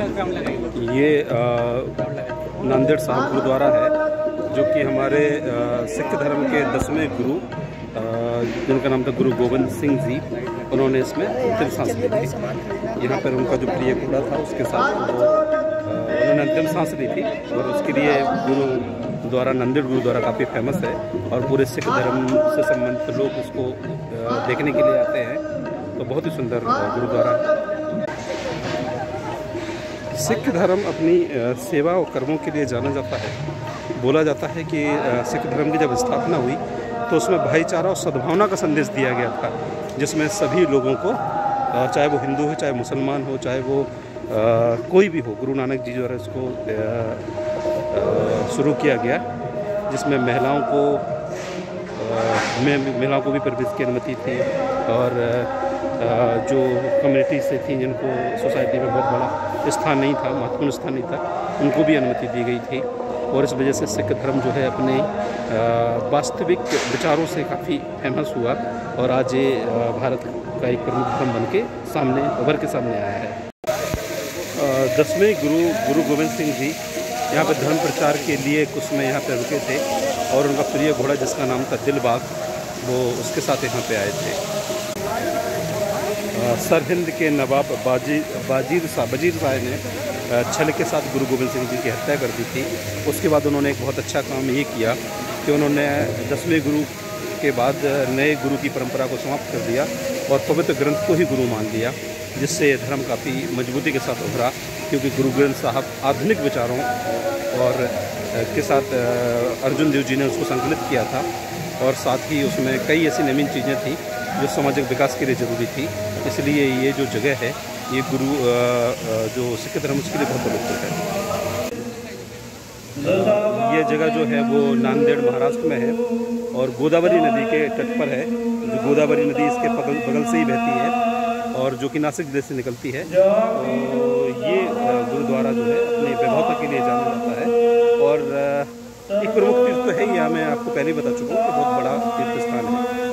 ये नांदेड़ साहब गुरुद्वारा है, जो कि हमारे सिख धर्म के दसवें गुरु जिनका नाम था गुरु गोविंद सिंह जी, उन्होंने इसमें अंतिम सांस ली थी। यहाँ पर उनका जो प्रिय घोड़ा था, उसके साथ वो उन्होंने अंतिम सांस ली थी, और उसके लिए गुरु द्वारा, नंदेड़ गुरुद्वारा काफ़ी फ़ेमस है, और पूरे सिख धर्म से संबंधित लोग उसको देखने के लिए आते हैं। तो बहुत ही सुंदर गुरुद्वारा है। सिख धर्म अपनी सेवा और कर्मों के लिए जाना जाता है। बोला जाता है कि सिख धर्म की जब स्थापना हुई तो उसमें भाईचारा और सद्भावना का संदेश दिया गया था, जिसमें सभी लोगों को चाहे वो हिंदू हो, चाहे मुसलमान हो, चाहे वो कोई भी हो, गुरु नानक जी द्वारा इसको शुरू किया गया, जिसमें महिलाओं को महिलाओं को भी प्रवेश की अनुमति थी और जो कम्युनिटी से थी जिनको सोसाइटी में बहुत बड़ा स्थान नहीं था, महत्वपूर्ण स्थान नहीं था, उनको भी अनुमति दी गई थी। और इस वजह से सिख धर्म जो है अपने वास्तविक विचारों से काफ़ी फ़ेमस हुआ और आज ये भारत का एक प्रमुख धर्म बन के सामने, उभर के सामने आया है। दसवें गुरु गुरु गोविंद सिंह जी यहाँ पर धर्म प्रचार के लिए कुछ समय यहाँ पर रुके थे और उनका प्रिय घोड़ा जिसका नाम था दिलबाग, वो उसके साथ यहाँ पे आए थे। सरहिंद के नवाब बाजी, बाजीर सा, बजीर साहब ने छल के साथ गुरु गोविंद सिंह जी की हत्या कर दी थी। उसके बाद उन्होंने एक बहुत अच्छा काम ये किया कि उन्होंने दसवें गुरु के बाद नए गुरु की परंपरा को समाप्त कर दिया और पवित्र ग्रंथ को ही गुरु मान लिया। जिससे ये धर्म काफ़ी मजबूती के साथ उभरा, क्योंकि गुरु ग्रंथ साहब आधुनिक विचारों और के साथ अर्जुन देव जी ने उसको संकलित किया था और साथ ही उसमें कई ऐसी नवीन चीज़ें थी जो सामाजिक विकास के लिए ज़रूरी थी। इसलिए ये जो जगह है, ये गुरु जो सिख धर्म, उसके लिए बहुत पवित्र है। ये जगह जो है, वो नांदेड़ महाराष्ट्र में है और गोदावरी नदी के तट पर है। जो गोदावरी नदी इसके बगल से ही बहती है। और जो कि नासिक ज़िले से निकलती है। तो ये गुरुद्वारा जो है अपनी वैभवता के लिए जाना जाता है। और एक प्रमुख तीर्थ तो है ही यहाँ मैं आपको पहले ही बता चुका हूँ कि बहुत बड़ा तीर्थ स्थान है।